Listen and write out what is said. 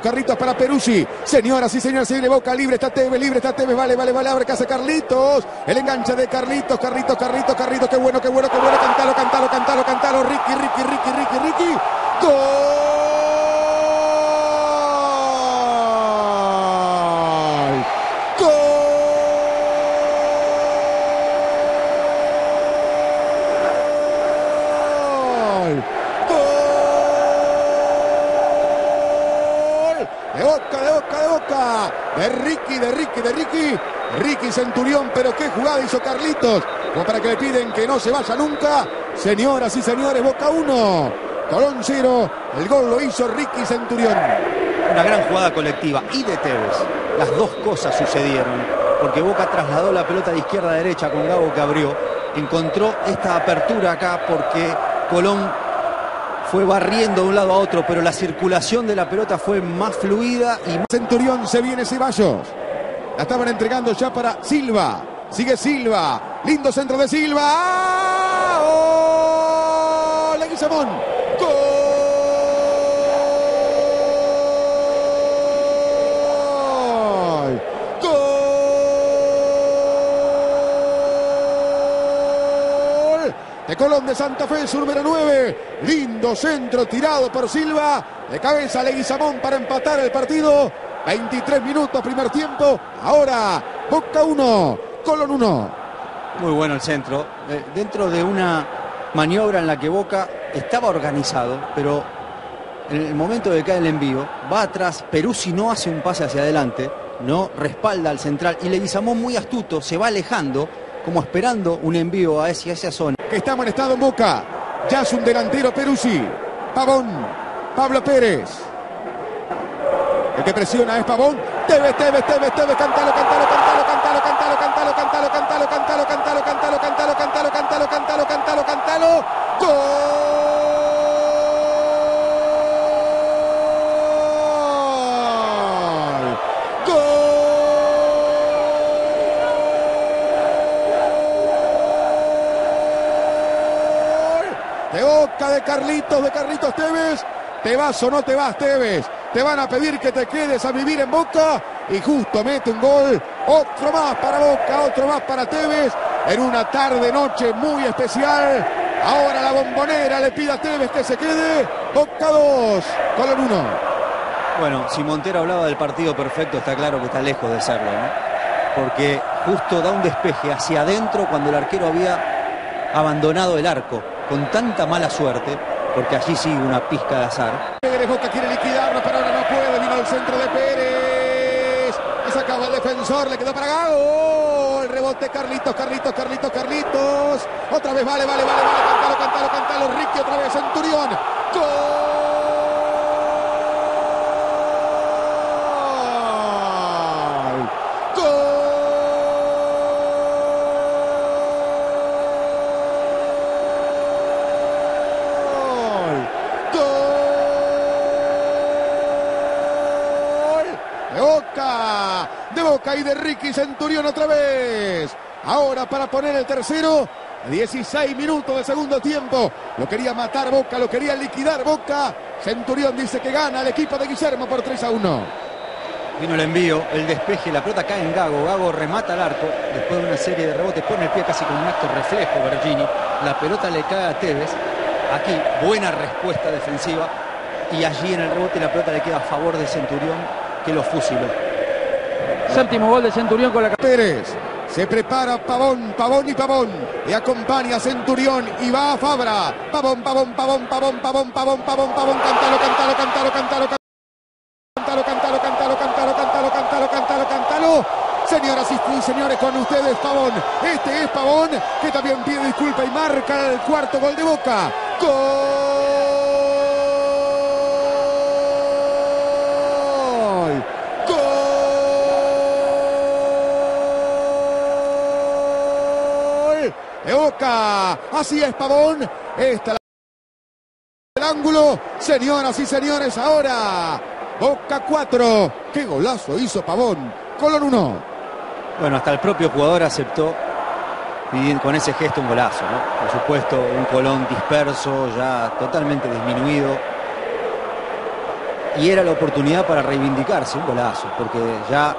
Carlitos, Carlitos para Peruzzi. Señoras y señores, se viene Boca libre, está Tevez, libre, está Tevez, vale, vale, vale, abre casa Carlitos. El enganche de Carlitos, Carlitos, Carlitos, Carlitos, qué bueno, qué bueno, qué bueno, cantalo, cantalo, cantalo, cantalo, Ricky, Ricky, Ricky, Ricky, Ricky. ¡Gol! ¡Gol! ¡Gol! De boca, de boca, de boca. De Ricky, de Ricky, de Ricky. Ricky Centurión, pero qué jugada hizo Carlitos. Como para que le piden que no se vaya nunca. Señoras y señores, Boca 1. Colón 0. El gol lo hizo Ricky Centurión. Una gran jugada colectiva y de Tevez. Las dos cosas sucedieron. Porque Boca trasladó la pelota de izquierda a derecha con Gabo que abrió. Encontró esta apertura acá porque Colón fue barriendo de un lado a otro, pero la circulación de la pelota fue más fluida y más... Centurión se viene Ceballos. La estaban entregando ya para Silva. Sigue Silva. Lindo centro de Silva. ¡Ah! ¡Oh! Leguizamón. ¡Gol! ¡Gol! Colón de Santa Fe, su número 9. Lindo centro tirado por Silva. De cabeza Leguizamón para empatar el partido. 23 minutos, primer tiempo. Ahora, Boca 1, Colón 1. Muy bueno el centro. Eh, dentro de una maniobra en la que Boca estaba organizado, pero en el momento de que cae el envío, va atrás, Peruzzi no hace un pase hacia adelante, no respalda al central y Leguizamón muy astuto se va alejando, como esperando un envío a esa zona. Que está amonestado en Boca. Ya es un delantero Peruzzi. Pavón, Pablo Pérez. El que presiona es Pavón. Tevez, Tevez, Tevez, Tevez, cantalo, cantalo, De boca de Carlitos, de Carlitos Tevez. ¿Te vas o no te vas, Tevez? Te van a pedir que te quedes a vivir en Boca y justo mete un gol. Otro más para Boca, otro más para Tevez en una tarde noche muy especial. Ahora la bombonera le pide a Tevez que se quede. Boca 2, Colón 1. Bueno, si Montero hablaba del partido perfecto, está claro que está lejos de serlo, ¿no? Porque justo da un despeje hacia adentro cuando el arquero había abandonado el arco, con tanta mala suerte, porque allí sí una pizca de azar. Pérez Boca quiere liquidarlo, pero ahora no puede. Vino el centro de Pérez. Y sacaba el defensor, le quedó para Gago. El rebote Carlitos, Carlitos, Carlitos, Carlitos. Otra vez, vale, vale, vale, vale. Cantalo, cantalo, cantalo. Ricky otra vez, Centurión. ¡Gol! ¡Gol! ¡Gol! De Boca, de Boca y de Ricky Centurión otra vez. Ahora para poner el tercero. 16 minutos de segundo tiempo. Lo quería matar Boca, lo quería liquidar Boca. Centurión dice que gana el equipo de Guillermo por 3 a 1. Vino el envío, el despeje, la pelota cae en Gago. Gago remata al arco después de una serie de rebotes, pone el pie casi con un acto reflejo, Bergini. La pelota le cae a Tevez. Aquí, buena respuesta defensiva. Y allí en el rebote la pelota le queda a favor de Centurión, que lo fusiló. Séptimo gol de Centurión con la Pérez. Se prepara Pavón, Pavón y Pavón. Y acompaña a Centurión y va a Fabra. Pavón, Pavón, Pavón, Pavón, Pavón, Pavón, Pavón, Pavón. Cántalo, cántalo, cántalo, cántalo, cántalo. Cántalo, cántalo, cántalo, cántalo, cántalo, cántalo, cántalo, cántalo. Señoras y señores, con ustedes Pavón. Este es Pavón, que también pide disculpa y marca el cuarto gol de Boca. Gol. Boca. Así es Pavón. Esta el ángulo. Señoras y señores, ahora Boca 4. Qué golazo hizo Pavón. Colón 1. Bueno, hasta el propio jugador aceptó con ese gesto un golazo, ¿no? Por supuesto, un Colón disperso, ya totalmente disminuido. y era la oportunidad para reivindicarse, un golazo, porque ya